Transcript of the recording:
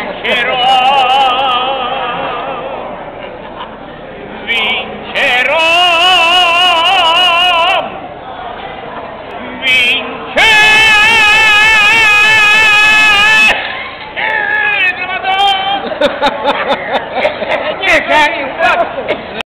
vincerò, vincerò. Vincerò!